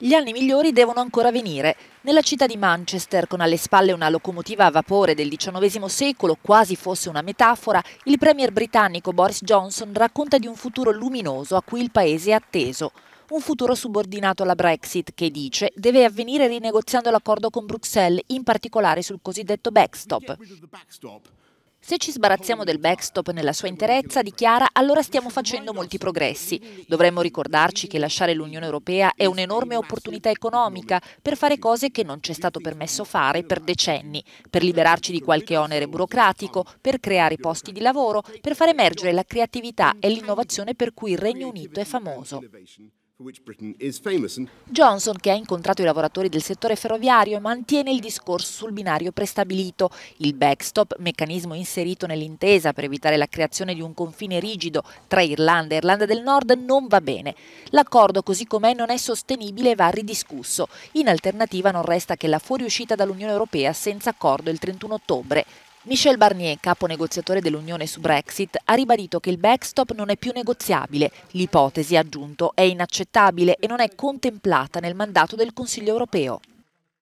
Gli anni migliori devono ancora venire. Nella città di Manchester, con alle spalle una locomotiva a vapore del XIX secolo, quasi fosse una metafora, il premier britannico Boris Johnson racconta di un futuro luminoso a cui il paese è atteso. Un futuro subordinato alla Brexit che, dice, deve avvenire rinegoziando l'accordo con Bruxelles, in particolare sul cosiddetto backstop. Se ci sbarazziamo del backstop nella sua interezza, dichiara, allora stiamo facendo molti progressi. Dovremmo ricordarci che lasciare l'Unione Europea è un'enorme opportunità economica per fare cose che non ci è stato permesso fare per decenni, per liberarci di qualche onere burocratico, per creare posti di lavoro, per far emergere la creatività e l'innovazione per cui il Regno Unito è famoso. Johnson, che ha incontrato i lavoratori del settore ferroviario, mantiene il discorso sul binario prestabilito. Il backstop, meccanismo inserito nell'intesa per evitare la creazione di un confine rigido tra Irlanda e Irlanda del Nord, non va bene. L'accordo così com'è non è sostenibile e va ridiscusso. In alternativa non resta che la fuoriuscita dall'Unione Europea senza accordo il 31 ottobre. Michel Barnier, capo negoziatore dell'Unione su Brexit, ha ribadito che il backstop non è più negoziabile. L'ipotesi, ha aggiunto, è inaccettabile e non è contemplata nel mandato del Consiglio europeo.